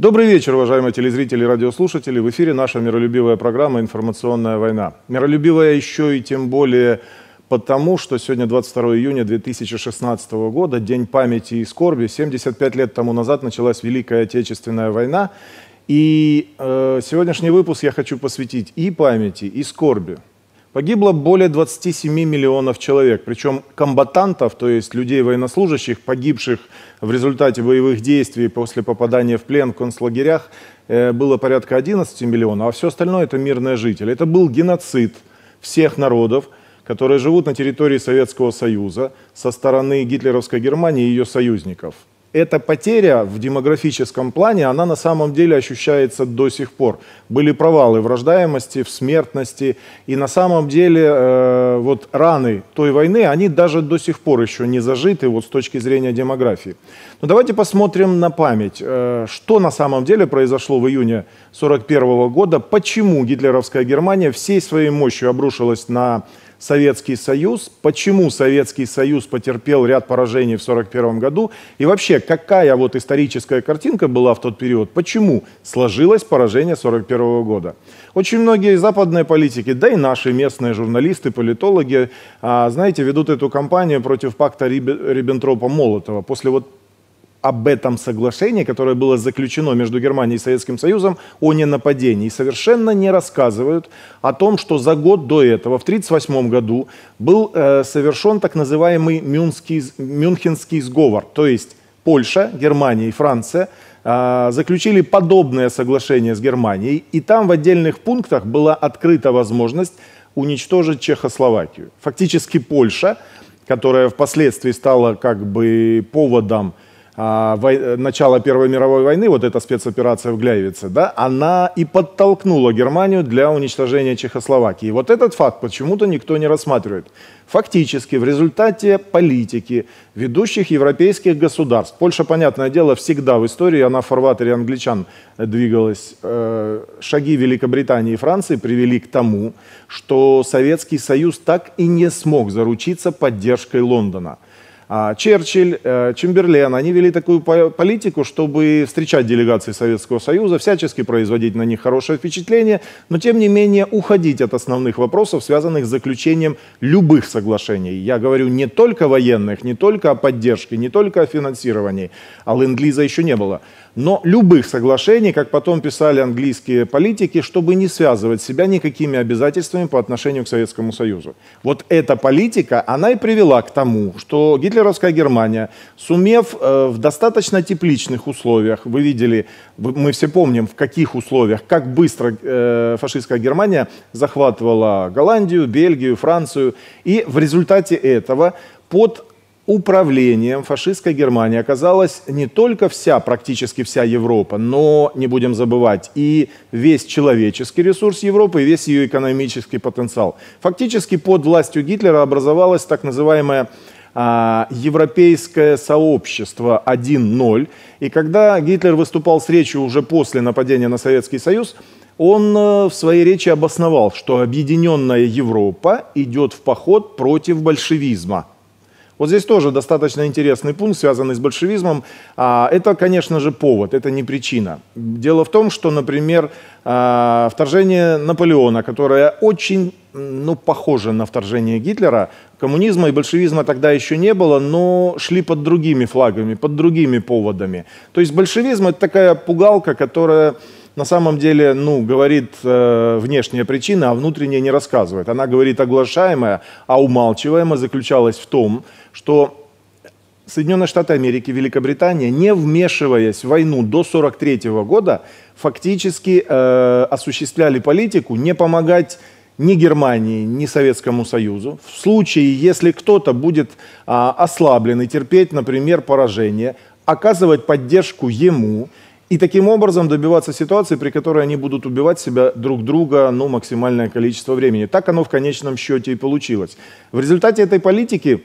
Добрый вечер, уважаемые телезрители и радиослушатели. В эфире наша миролюбивая программа «Информационная война». Миролюбивая еще и тем более потому, что сегодня 22 июня 2016 года, День памяти и скорби. 75 лет тому назад началась Великая Отечественная война. И э, сегодняшний выпуск я хочу посвятить и памяти, и скорби. Погибло более 27 миллионов человек, причем комбатантов, то есть людей военнослужащих, погибших в результате боевых действий после попадания в плен в концлагерях, э, было порядка 11 миллионов, а все остальное это мирные жители. Это был геноцид всех народов, которые живут на территории Советского Союза со стороны гитлеровской Германии и ее союзников – эта потеря в демографическом плане, она на самом деле ощущается до сих пор. Были провалы в рождаемости, в смертности, и на самом деле э, вот раны той войны, они даже до сих пор еще не зажиты вот с точки зрения демографии. Но давайте посмотрим на память, э, что на самом деле произошло в июне 1941 года, почему гитлеровская Германия всей своей мощью обрушилась на Советский Союз, почему Советский Союз потерпел ряд поражений в 1941 году и вообще какая вот историческая картинка была в тот период, почему сложилось поражение 1941 года. Очень многие западные политики, да и наши местные журналисты, политологи, а, знаете, ведут эту кампанию против пакта Риббентропа-Молотова. После вот об этом соглашении, которое было заключено между Германией и Советским Союзом о ненападении. Совершенно не рассказывают о том, что за год до этого, в 1938 году, был э, совершен так называемый Мюнский, Мюнхенский сговор. То есть Польша, Германия и Франция э, заключили подобное соглашение с Германией. И там в отдельных пунктах была открыта возможность уничтожить Чехословакию. Фактически Польша, которая впоследствии стала как бы поводом начала Первой мировой войны, вот эта спецоперация в Гляевице, да, она и подтолкнула Германию для уничтожения Чехословакии. Вот этот факт почему-то никто не рассматривает. Фактически в результате политики ведущих европейских государств, Польша, понятное дело, всегда в истории, она в фарватере англичан двигалась, э, шаги Великобритании и Франции привели к тому, что Советский Союз так и не смог заручиться поддержкой Лондона – а Черчилль, э, Чемберлен, они вели такую политику, чтобы встречать делегации Советского Союза, всячески производить на них хорошее впечатление, но тем не менее уходить от основных вопросов, связанных с заключением любых соглашений. Я говорю не только военных, не только о поддержке, не только о финансировании, а ленд-лиза еще не было но любых соглашений, как потом писали английские политики, чтобы не связывать себя никакими обязательствами по отношению к Советскому Союзу. Вот эта политика, она и привела к тому, что гитлеровская Германия, сумев э, в достаточно тепличных условиях, вы видели, мы все помним, в каких условиях, как быстро э, фашистская Германия захватывала Голландию, Бельгию, Францию, и в результате этого под управлением фашистской Германии оказалась не только вся, практически вся Европа, но, не будем забывать, и весь человеческий ресурс Европы, и весь ее экономический потенциал. Фактически под властью Гитлера образовалось так называемое а, европейское сообщество 1.0. И когда Гитлер выступал с речью уже после нападения на Советский Союз, он э, в своей речи обосновал, что объединенная Европа идет в поход против большевизма. Вот здесь тоже достаточно интересный пункт, связанный с большевизмом. А, это, конечно же, повод, это не причина. Дело в том, что, например, а, вторжение Наполеона, которое очень ну, похоже на вторжение Гитлера, коммунизма и большевизма тогда еще не было, но шли под другими флагами, под другими поводами. То есть большевизм это такая пугалка, которая на самом деле ну, говорит э, внешняя причина, а внутренняя не рассказывает. Она говорит оглашаемая, а умалчиваемая заключалась в том, что Соединенные Штаты Америки, Великобритания, не вмешиваясь в войну до 1943 года, фактически э, осуществляли политику не помогать ни Германии, ни Советскому Союзу. В случае, если кто-то будет а, ослаблен и терпеть, например, поражение, оказывать поддержку ему и таким образом добиваться ситуации, при которой они будут убивать себя друг друга ну, максимальное количество времени. Так оно в конечном счете и получилось. В результате этой политики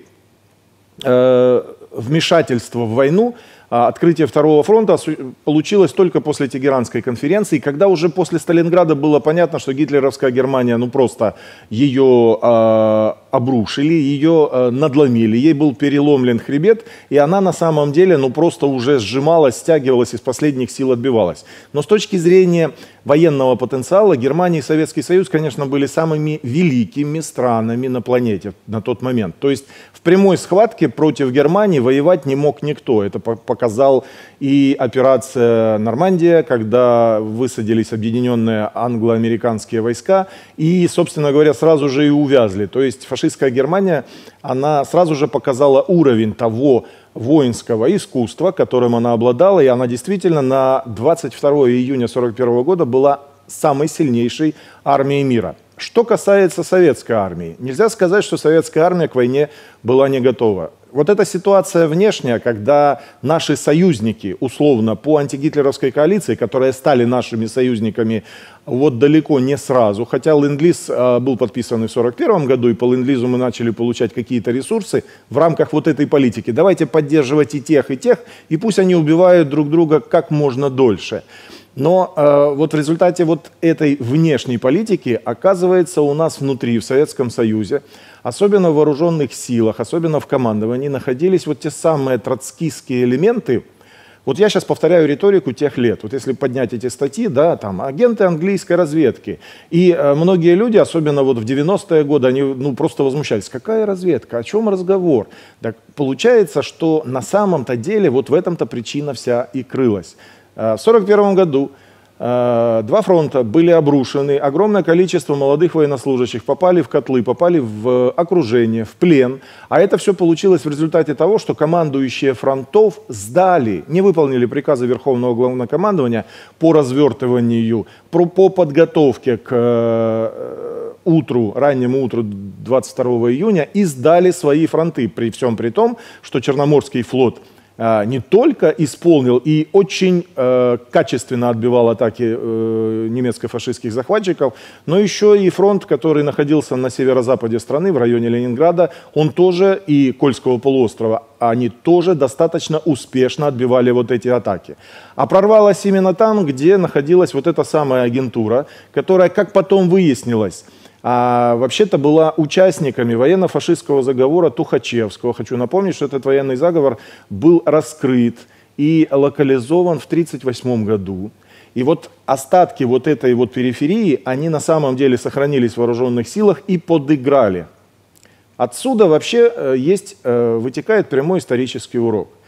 э, вмешательство в войну, э, открытие Второго фронта получилось только после Тегеранской конференции, когда уже после Сталинграда было понятно, что гитлеровская Германия ну просто ее э, обрушили, ее э, надломили, ей был переломлен хребет, и она на самом деле ну, просто уже сжималась, стягивалась, из последних сил отбивалась. Но с точки зрения военного потенциала Германия и Советский Союз, конечно, были самыми великими странами на планете на тот момент. То есть в прямой схватке против Германии воевать не мог никто. Это показал и операция «Нормандия», когда высадились объединенные англо-американские войска, и, собственно говоря, сразу же и увязли. То есть фашистская Германия, она сразу же показала уровень того, воинского искусства, которым она обладала, и она действительно на 22 июня 1941 года была самой сильнейшей армией мира. Что касается советской армии, нельзя сказать, что советская армия к войне была не готова вот эта ситуация внешняя, когда наши союзники, условно, по антигитлеровской коалиции, которые стали нашими союзниками вот далеко не сразу, хотя ленд-лиз э, был подписан и в 1941 году, и по ленд-лизу мы начали получать какие-то ресурсы в рамках вот этой политики. Давайте поддерживать и тех, и тех, и пусть они убивают друг друга как можно дольше. Но э, вот в результате вот этой внешней политики оказывается у нас внутри, в Советском Союзе, особенно в вооруженных силах, особенно в командовании, находились вот те самые троцкистские элементы. Вот я сейчас повторяю риторику тех лет. Вот если поднять эти статьи, да, там, агенты английской разведки. И э, многие люди, особенно вот в 90-е годы, они ну, просто возмущались. Какая разведка? О чем разговор? Так получается, что на самом-то деле вот в этом-то причина вся и крылась. Э, в 1941 году два фронта были обрушены, огромное количество молодых военнослужащих попали в котлы, попали в окружение, в плен. А это все получилось в результате того, что командующие фронтов сдали, не выполнили приказы Верховного Главнокомандования по развертыванию, по подготовке к э, утру, раннему утру 22 июня и сдали свои фронты, при всем при том, что Черноморский флот – не только исполнил и очень э, качественно отбивал атаки э, немецко-фашистских захватчиков, но еще и фронт, который находился на северо-западе страны, в районе Ленинграда, он тоже, и Кольского полуострова, они тоже достаточно успешно отбивали вот эти атаки. А прорвалась именно там, где находилась вот эта самая агентура, которая, как потом выяснилось, а, вообще-то была участниками военно-фашистского заговора Тухачевского. Хочу напомнить, что этот военный заговор был раскрыт и локализован в 1938 году. И вот остатки вот этой вот периферии, они на самом деле сохранились в вооруженных силах и подыграли. Отсюда вообще э, есть, э, вытекает прямой исторический урок –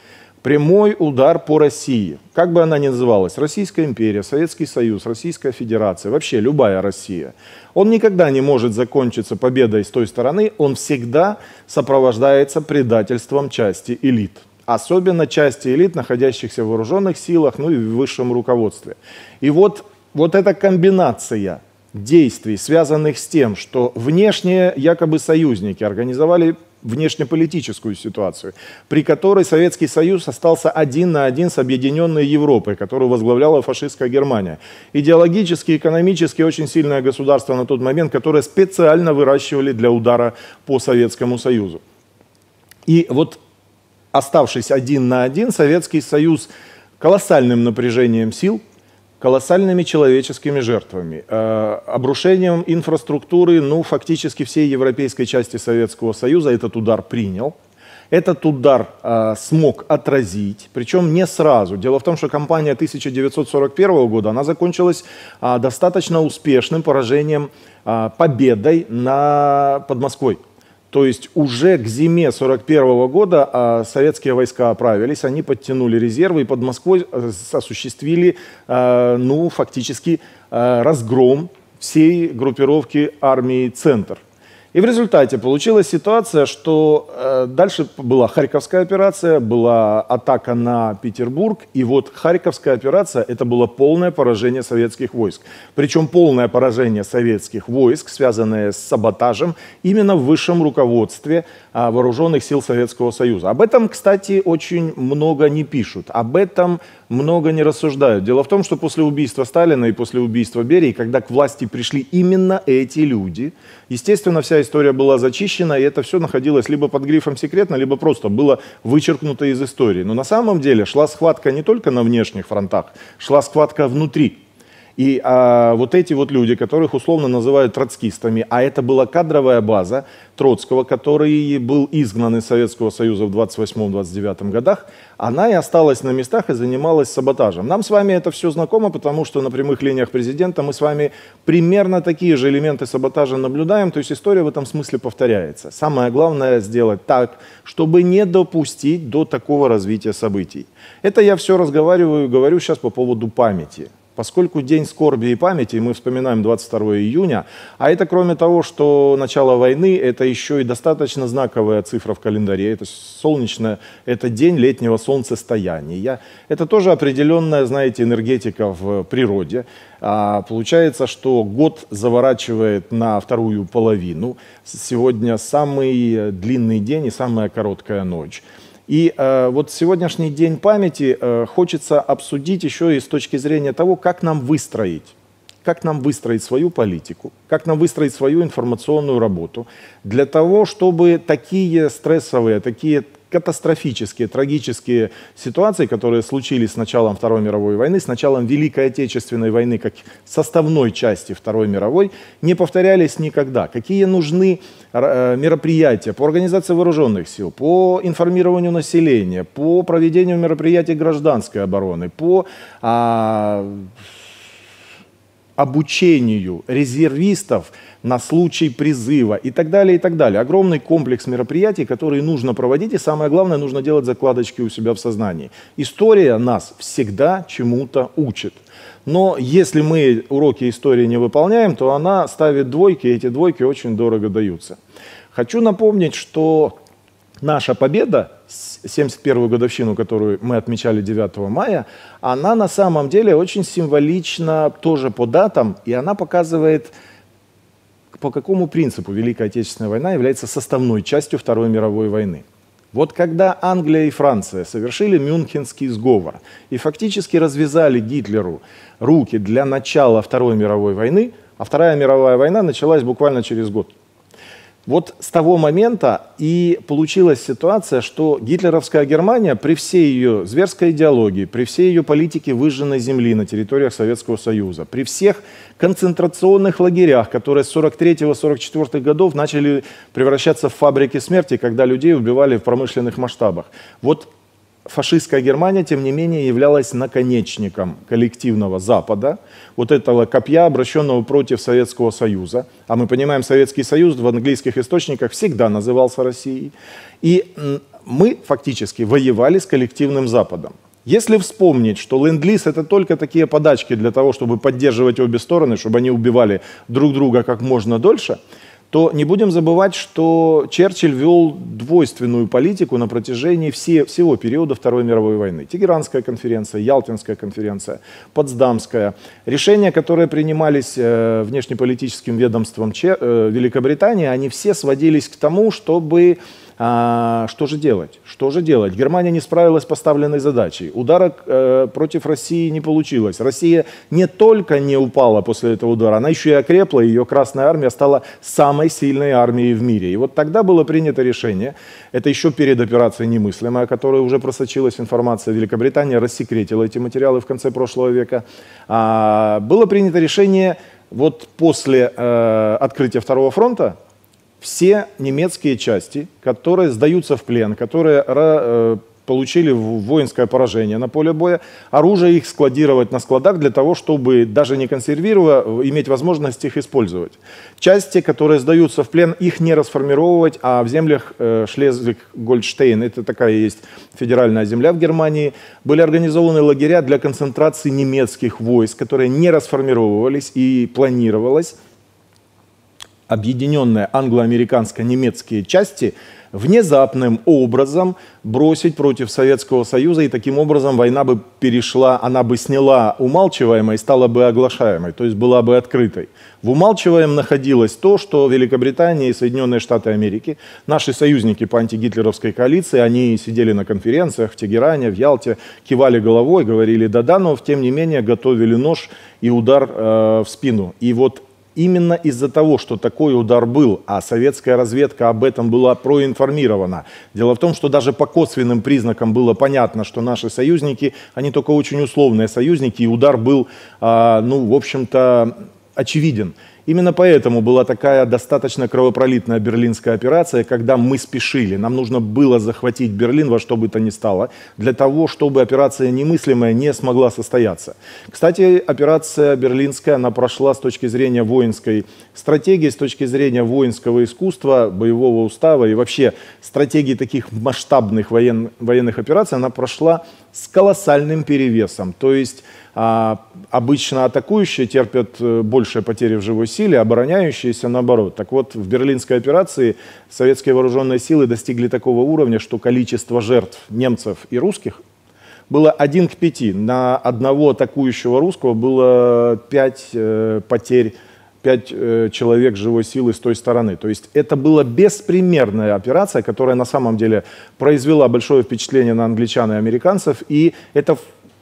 прямой удар по России. Как бы она ни называлась, Российская империя, Советский Союз, Российская Федерация, вообще любая Россия, он никогда не может закончиться победой с той стороны, он всегда сопровождается предательством части элит. Особенно части элит, находящихся в вооруженных силах, ну и в высшем руководстве. И вот, вот эта комбинация действий, связанных с тем, что внешние якобы союзники организовали внешнеполитическую ситуацию, при которой Советский Союз остался один на один с объединенной Европой, которую возглавляла фашистская Германия. Идеологически, экономически очень сильное государство на тот момент, которое специально выращивали для удара по Советскому Союзу. И вот оставшись один на один, Советский Союз колоссальным напряжением сил – колоссальными человеческими жертвами, э, обрушением инфраструктуры, ну, фактически всей европейской части Советского Союза этот удар принял. Этот удар э, смог отразить, причем не сразу. Дело в том, что кампания 1941 года, она закончилась э, достаточно успешным поражением, э, победой на, под Москвой. То есть уже к зиме 1941 года а, советские войска оправились, они подтянули резервы и под Москвой э, осуществили, а, ну, фактически а, разгром всей группировки армии «Центр». И в результате получилась ситуация, что э, дальше была Харьковская операция, была атака на Петербург, и вот Харьковская операция это было полное поражение советских войск. Причем полное поражение советских войск, связанное с саботажем именно в высшем руководстве э, вооруженных сил Советского Союза. Об этом, кстати, очень много не пишут, об этом много не рассуждают. Дело в том, что после убийства Сталина и после убийства Берии, когда к власти пришли именно эти люди, естественно, вся история была зачищена, и это все находилось либо под грифом секретно, либо просто было вычеркнуто из истории. Но на самом деле шла схватка не только на внешних фронтах, шла схватка внутри. И а, вот эти вот люди, которых условно называют троцкистами, а это была кадровая база Троцкого, который был изгнан из Советского Союза в 28-29 годах, она и осталась на местах и занималась саботажем. Нам с вами это все знакомо, потому что на прямых линиях президента мы с вами примерно такие же элементы саботажа наблюдаем, то есть история в этом смысле повторяется. Самое главное сделать так, чтобы не допустить до такого развития событий. Это я все разговариваю, говорю сейчас по поводу памяти. Поскольку День скорби и памяти, мы вспоминаем 22 июня, а это кроме того, что начало войны, это еще и достаточно знаковая цифра в календаре, это солнечное, это день летнего солнцестояния. Это тоже определенная, знаете, энергетика в природе. А, получается, что год заворачивает на вторую половину. Сегодня самый длинный день и самая короткая ночь. И э, вот сегодняшний день памяти э, хочется обсудить еще и с точки зрения того, как нам выстроить как нам выстроить свою политику, как нам выстроить свою информационную работу для того, чтобы такие стрессовые, такие катастрофические, трагические ситуации, которые случились с началом Второй мировой войны, с началом Великой Отечественной войны как составной части Второй мировой, не повторялись никогда. Какие нужны э, мероприятия по организации вооруженных сил, по информированию населения, по проведению мероприятий гражданской обороны, по а, обучению резервистов на случай призыва и так далее, и так далее. Огромный комплекс мероприятий, которые нужно проводить, и самое главное, нужно делать закладочки у себя в сознании. История нас всегда чему-то учит. Но если мы уроки истории не выполняем, то она ставит двойки, и эти двойки очень дорого даются. Хочу напомнить, что наша победа, 71-ю годовщину, которую мы отмечали 9 мая, она на самом деле очень символична тоже по датам, и она показывает, по какому принципу Великая Отечественная война является составной частью Второй мировой войны. Вот когда Англия и Франция совершили Мюнхенский сговор и фактически развязали Гитлеру руки для начала Второй мировой войны, а Вторая мировая война началась буквально через год – вот с того момента и получилась ситуация, что гитлеровская Германия при всей ее зверской идеологии, при всей ее политике выжженной земли на территориях Советского Союза, при всех концентрационных лагерях, которые с 43-44 годов начали превращаться в фабрики смерти, когда людей убивали в промышленных масштабах. Вот фашистская Германия, тем не менее, являлась наконечником коллективного Запада, вот этого копья, обращенного против Советского Союза. А мы понимаем, Советский Союз в английских источниках всегда назывался Россией. И мы фактически воевали с коллективным Западом. Если вспомнить, что ленд-лиз это только такие подачки для того, чтобы поддерживать обе стороны, чтобы они убивали друг друга как можно дольше – то не будем забывать, что Черчилль вел двойственную политику на протяжении все, всего периода Второй мировой войны. Тегеранская конференция, Ялтинская конференция, Потсдамская. Решения, которые принимались э, внешнеполитическим ведомством Че, э, Великобритании, они все сводились к тому, чтобы а, что же делать? Что же делать? Германия не справилась с поставленной задачей. Удара э, против России не получилось. Россия не только не упала после этого удара, она еще и окрепла, ее Красная Армия стала самой сильной армией в мире. И вот тогда было принято решение, это еще перед операцией «Немыслимая», о которой уже просочилась информация, Великобритания рассекретила эти материалы в конце прошлого века, а, было принято решение вот после э, открытия Второго фронта, все немецкие части, которые сдаются в плен, которые э, получили воинское поражение на поле боя, оружие их складировать на складах для того, чтобы даже не консервируя, иметь возможность их использовать. Части, которые сдаются в плен, их не расформировать, а в землях э, Шлезвиг-Гольдштейн, это такая есть федеральная земля в Германии, были организованы лагеря для концентрации немецких войск, которые не расформировывались и планировалось объединенные англо-американско-немецкие части внезапным образом бросить против Советского Союза, и таким образом война бы перешла, она бы сняла умалчиваемой и стала бы оглашаемой, то есть была бы открытой. В умалчиваем находилось то, что Великобритания и Соединенные Штаты Америки, наши союзники по антигитлеровской коалиции, они сидели на конференциях в Тегеране, в Ялте, кивали головой, говорили да-да, но тем не менее готовили нож и удар э, в спину. И вот именно из-за того, что такой удар был, а советская разведка об этом была проинформирована. Дело в том, что даже по косвенным признакам было понятно, что наши союзники, они только очень условные союзники, и удар был, а, ну, в общем-то, очевиден. Именно поэтому была такая достаточно кровопролитная берлинская операция, когда мы спешили. Нам нужно было захватить Берлин во что бы то ни стало, для того, чтобы операция немыслимая не смогла состояться. Кстати, операция берлинская, она прошла с точки зрения воинской стратегии, с точки зрения воинского искусства, боевого устава и вообще стратегии таких масштабных воен, военных операций, она прошла с колоссальным перевесом. То есть а, обычно атакующие терпят э, большие потери в живой силе, обороняющиеся наоборот. Так вот, в берлинской операции советские вооруженные силы достигли такого уровня, что количество жертв немцев и русских было один к пяти. На одного атакующего русского было пять э, потерь пять э, человек живой силы с той стороны. То есть это была беспримерная операция, которая на самом деле произвела большое впечатление на англичан и американцев, и это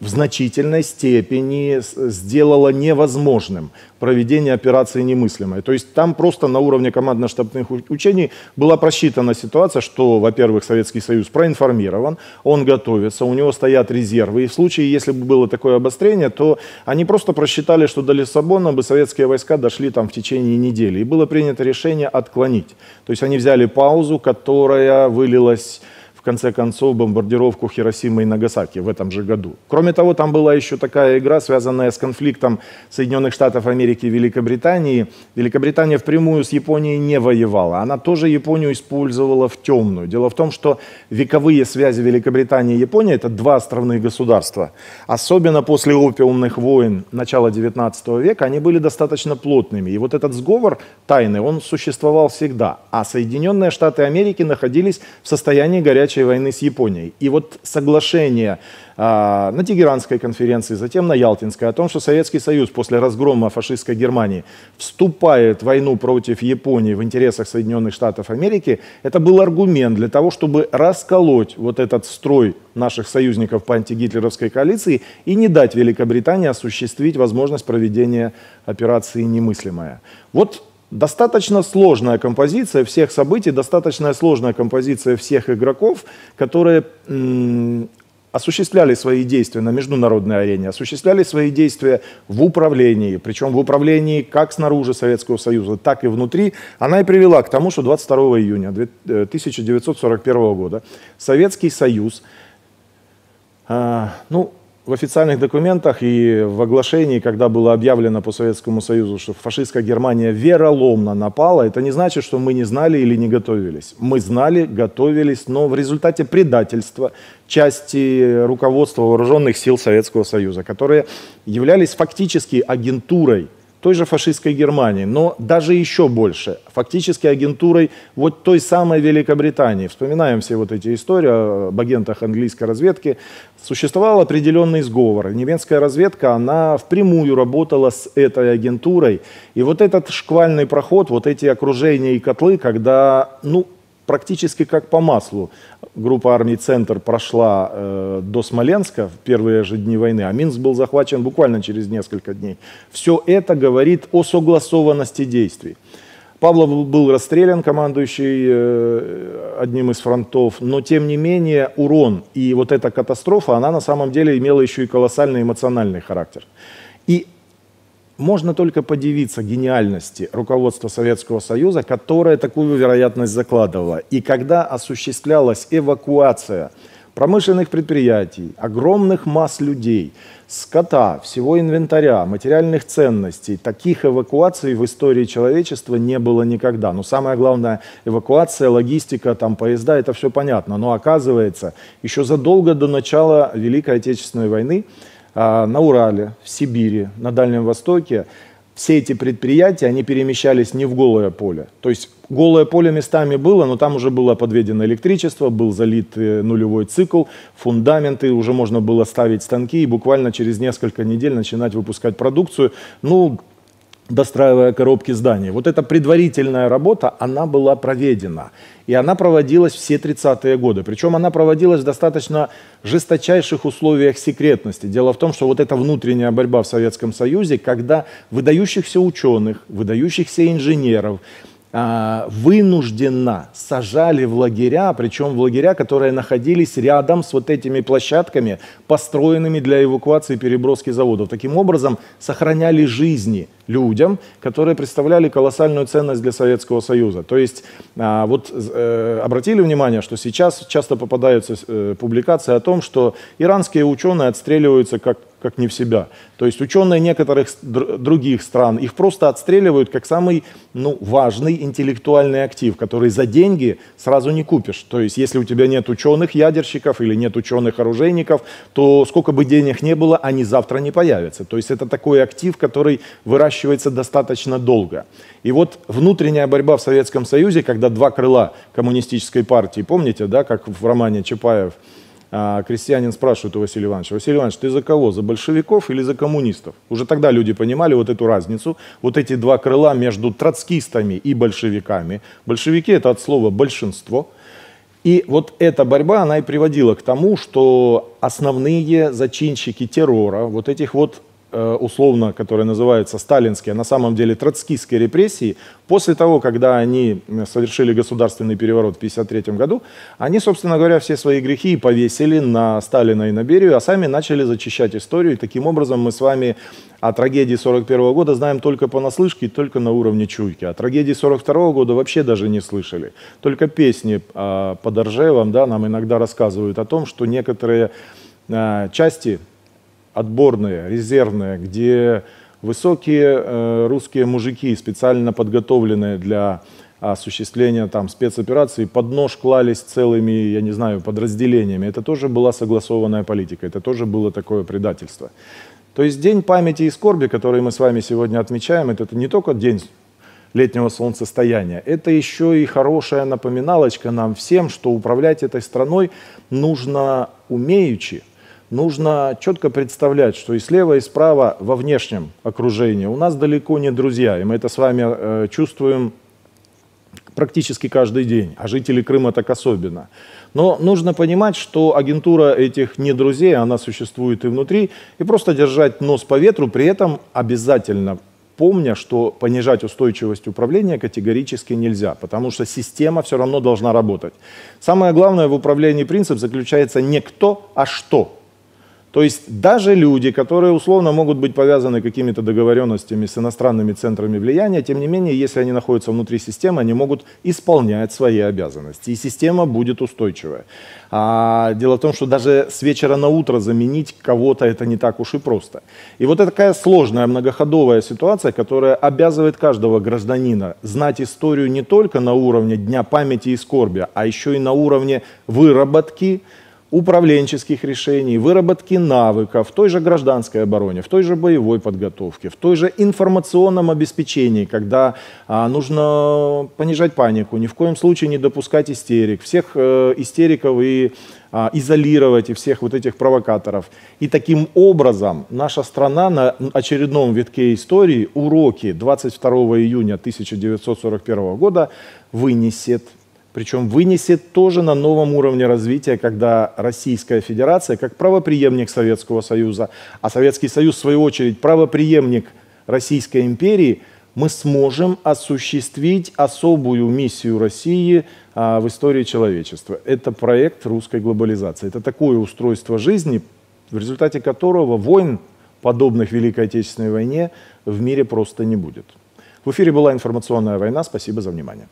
в значительной степени сделала невозможным проведение операции немыслимой. То есть там просто на уровне командно-штабных учений была просчитана ситуация, что, во-первых, Советский Союз проинформирован, он готовится, у него стоят резервы. И в случае, если бы было такое обострение, то они просто просчитали, что до Лиссабона бы советские войска дошли там в течение недели. И было принято решение отклонить. То есть они взяли паузу, которая вылилась конце концов, бомбардировку Хиросимы и Нагасаки в этом же году. Кроме того, там была еще такая игра, связанная с конфликтом Соединенных Штатов Америки и Великобритании. Великобритания впрямую с Японией не воевала. Она тоже Японию использовала в темную. Дело в том, что вековые связи Великобритании и Японии – это два островных государства. Особенно после опиумных войн начала XIX века они были достаточно плотными. И вот этот сговор тайный, он существовал всегда. А Соединенные Штаты Америки находились в состоянии горячей горячей войны с Японией. И вот соглашение а, на Тегеранской конференции, затем на Ялтинской, о том, что Советский Союз после разгрома фашистской Германии вступает в войну против Японии в интересах Соединенных Штатов Америки, это был аргумент для того, чтобы расколоть вот этот строй наших союзников по антигитлеровской коалиции и не дать Великобритании осуществить возможность проведения операции «Немыслимая». Вот достаточно сложная композиция всех событий, достаточно сложная композиция всех игроков, которые осуществляли свои действия на международной арене, осуществляли свои действия в управлении, причем в управлении как снаружи Советского Союза, так и внутри, она и привела к тому, что 22 июня 1941 э, года Советский Союз, а, ну, в официальных документах и в оглашении, когда было объявлено по Советскому Союзу, что фашистская Германия вероломно напала, это не значит, что мы не знали или не готовились. Мы знали, готовились, но в результате предательства части руководства вооруженных сил Советского Союза, которые являлись фактически агентурой той же фашистской Германии, но даже еще больше, фактически агентурой вот той самой Великобритании. Вспоминаем все вот эти истории об агентах английской разведки. Существовал определенный сговор. Немецкая разведка, она впрямую работала с этой агентурой. И вот этот шквальный проход, вот эти окружения и котлы, когда, ну, практически как по маслу. Группа армий «Центр» прошла э, до Смоленска в первые же дни войны, а Минск был захвачен буквально через несколько дней. Все это говорит о согласованности действий. Павлов был расстрелян, командующий э, одним из фронтов, но тем не менее урон и вот эта катастрофа, она на самом деле имела еще и колоссальный эмоциональный характер. И можно только подивиться гениальности руководства Советского Союза, которое такую вероятность закладывало. И когда осуществлялась эвакуация промышленных предприятий, огромных масс людей, скота, всего инвентаря, материальных ценностей, таких эвакуаций в истории человечества не было никогда. Но самое главное, эвакуация, логистика, там поезда, это все понятно. Но оказывается, еще задолго до начала Великой Отечественной войны на Урале, в Сибири, на Дальнем Востоке, все эти предприятия, они перемещались не в голое поле. То есть голое поле местами было, но там уже было подведено электричество, был залит э, нулевой цикл, фундаменты, уже можно было ставить станки и буквально через несколько недель начинать выпускать продукцию. Ну, достраивая коробки зданий. Вот эта предварительная работа, она была проведена. И она проводилась все 30-е годы. Причем она проводилась в достаточно жесточайших условиях секретности. Дело в том, что вот эта внутренняя борьба в Советском Союзе, когда выдающихся ученых, выдающихся инженеров, вынужденно сажали в лагеря, причем в лагеря, которые находились рядом с вот этими площадками, построенными для эвакуации и переброски заводов. Таким образом, сохраняли жизни людям, которые представляли колоссальную ценность для Советского Союза. То есть, а, вот э, обратили внимание, что сейчас часто попадаются э, публикации о том, что иранские ученые отстреливаются как как не в себя. То есть ученые некоторых других стран, их просто отстреливают как самый ну, важный интеллектуальный актив, который за деньги сразу не купишь. То есть если у тебя нет ученых-ядерщиков или нет ученых-оружейников, то сколько бы денег не было, они завтра не появятся. То есть это такой актив, который выращивается достаточно долго. И вот внутренняя борьба в Советском Союзе, когда два крыла коммунистической партии, помните, да, как в романе Чапаев, а, крестьянин спрашивает у Василия Ивановича, Василий Иванович, ты за кого, за большевиков или за коммунистов? Уже тогда люди понимали вот эту разницу, вот эти два крыла между троцкистами и большевиками. Большевики это от слова большинство. И вот эта борьба, она и приводила к тому, что основные зачинщики террора, вот этих вот условно, которые называются сталинские, а на самом деле троцкистские репрессии, после того, когда они совершили государственный переворот в 1953 году, они, собственно говоря, все свои грехи повесили на Сталина и на Берию, а сами начали зачищать историю. И таким образом мы с вами о трагедии 1941 года знаем только понаслышке, только на уровне чуйки. О трагедии 1942 года вообще даже не слышали. Только песни э, под да, нам иногда рассказывают о том, что некоторые э, части отборные, резервные, где высокие э, русские мужики, специально подготовленные для осуществления там, спецопераций, под нож клались целыми, я не знаю, подразделениями. Это тоже была согласованная политика, это тоже было такое предательство. То есть День памяти и скорби, который мы с вами сегодня отмечаем, это, не только день летнего солнцестояния, это еще и хорошая напоминалочка нам всем, что управлять этой страной нужно умеючи, нужно четко представлять, что и слева, и справа во внешнем окружении у нас далеко не друзья, и мы это с вами э, чувствуем практически каждый день, а жители Крыма так особенно. Но нужно понимать, что агентура этих не друзей, она существует и внутри, и просто держать нос по ветру, при этом обязательно помня, что понижать устойчивость управления категорически нельзя, потому что система все равно должна работать. Самое главное в управлении принцип заключается не кто, а что. То есть даже люди, которые условно могут быть повязаны какими-то договоренностями с иностранными центрами влияния, тем не менее, если они находятся внутри системы, они могут исполнять свои обязанности, и система будет устойчивая. А дело в том, что даже с вечера на утро заменить кого-то это не так уж и просто. И вот это такая сложная, многоходовая ситуация, которая обязывает каждого гражданина знать историю не только на уровне Дня памяти и скорби, а еще и на уровне выработки, управленческих решений, выработки навыков в той же гражданской обороне, в той же боевой подготовке, в той же информационном обеспечении, когда а, нужно понижать панику, ни в коем случае не допускать истерик, всех э, истериков и а, изолировать и всех вот этих провокаторов. И таким образом наша страна на очередном витке истории уроки 22 июня 1941 года вынесет причем вынесет тоже на новом уровне развития, когда Российская Федерация, как правоприемник Советского Союза, а Советский Союз, в свою очередь, правоприемник Российской империи, мы сможем осуществить особую миссию России а, в истории человечества. Это проект русской глобализации. Это такое устройство жизни, в результате которого войн, подобных Великой Отечественной войне, в мире просто не будет. В эфире была информационная война. Спасибо за внимание.